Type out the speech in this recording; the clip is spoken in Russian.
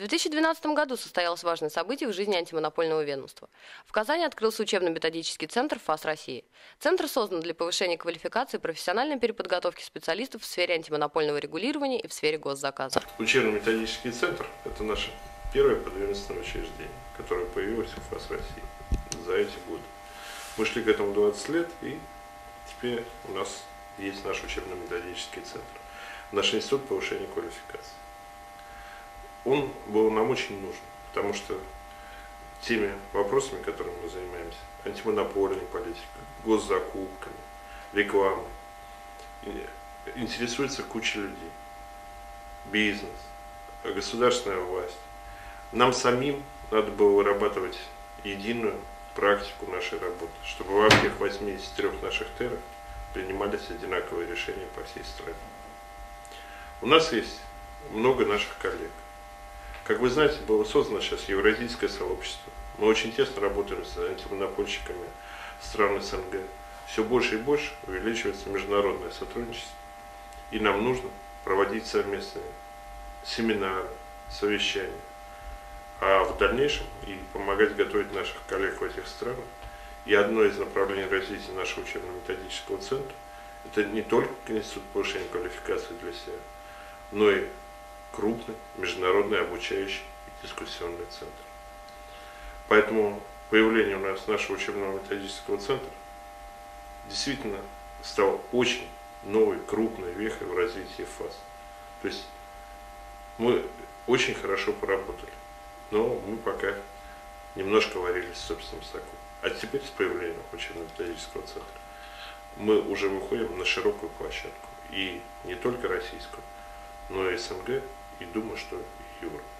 В 2012 году состоялось важное событие в жизни антимонопольного ведомства. В Казани открылся учебно-методический центр ФАС России. Центр создан для повышения квалификации и профессиональной переподготовки специалистов в сфере антимонопольного регулирования и в сфере госзаказа. Учебно-методический центр – это наше первое подведомственное учреждение, которое появилось в ФАС России за эти годы. Мы шли к этому 20 лет, и теперь у нас есть наш учебно-методический центр, наш институт повышения квалификации он был нам очень нужен, потому что теми вопросами, которыми мы занимаемся, антимонопольной политикой, госзакупками, рекламой, интересуется куча людей. Бизнес, государственная власть. Нам самим надо было вырабатывать единую практику нашей работы, чтобы во всех 83 наших терах принимались одинаковые решения по всей стране. У нас есть много наших коллег, как вы знаете, было создано сейчас Евразийское сообщество. Мы очень тесно работаем с антимонопольщиками стран СНГ. Все больше и больше увеличивается международное сотрудничество. И нам нужно проводить совместные семинары, совещания. А в дальнейшем и помогать готовить наших коллег в этих странах. И одно из направлений развития нашего учебно-методического центра – это не только институт повышения квалификации для себя, но и крупный международный обучающий и дискуссионный центр. Поэтому появление у нас нашего учебного методического центра действительно стал очень новой, крупной вехой в развитии ФАС. То есть мы очень хорошо поработали, но мы пока немножко варились в собственном соку. А теперь с появлением учебно-методического центра мы уже выходим на широкую площадку. И не только российскую, но и СНГ, и думаю, что Европа.